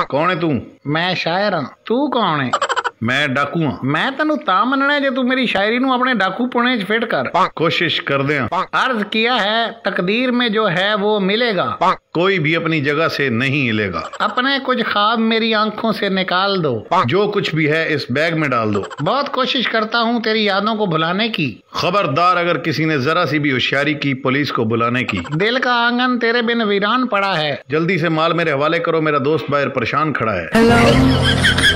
कौन है तू? मैं शायर हूँ। तू कौन है? ਮੈਂ ਡਾਕੂ ਹਾਂ ਮੈਂ ਤੈਨੂੰ ਤਾਂ ਮੰਨਣਾ ਜੇ ਤੂੰ ਮੇਰੀ ਸ਼ਾਇਰੀ ਨੂੰ ਆਪਣੇ ਡਾਕੂ ਪੁਣੇ 'ਚ ਫਿੱਟ ਕਰ कोशिश ਕਰਦੇ ਹਾਂ अर्ज किया है तकदीर में जो है वो मिलेगा कोई भी अपनी जगह से नहीं हिलेगा अपने कुछ ख्वाब मेरी आंखों से निकाल दो जो कुछ भी है इस बैग में डाल दो बहुत कोशिश करता हूँ तेरी यादों को भुलाने की खबरदार अगर किसी ने जरा सी भी होशियारी की पुलिस को बुलाने की दिल का आंगन तेरे बिन वीरान पड़ा है जल्दी से माल मेरे हवाले करो मेरा दोस्त बाहर परेशान खड़ा है Hello.